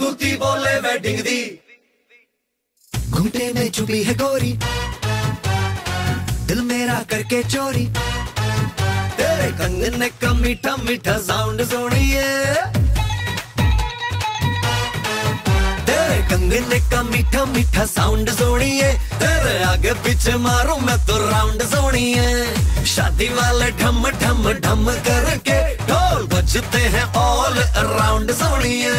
दूती बोले वेडिंग दी। घूटे में चुपी है गोरी। दिल मेरा करके चोरी। तेरे कंगने का मीठा मीठा साउंड सुनिए। तेरे कंगने का मीठा मीठा साउंड सुनिए तेरे आगे पीछे मारू मैं तो राउंड सोनी है शादी वाले ढम ढम ढम करके ढोल बजते हैं ऑल अराउंड सुनिए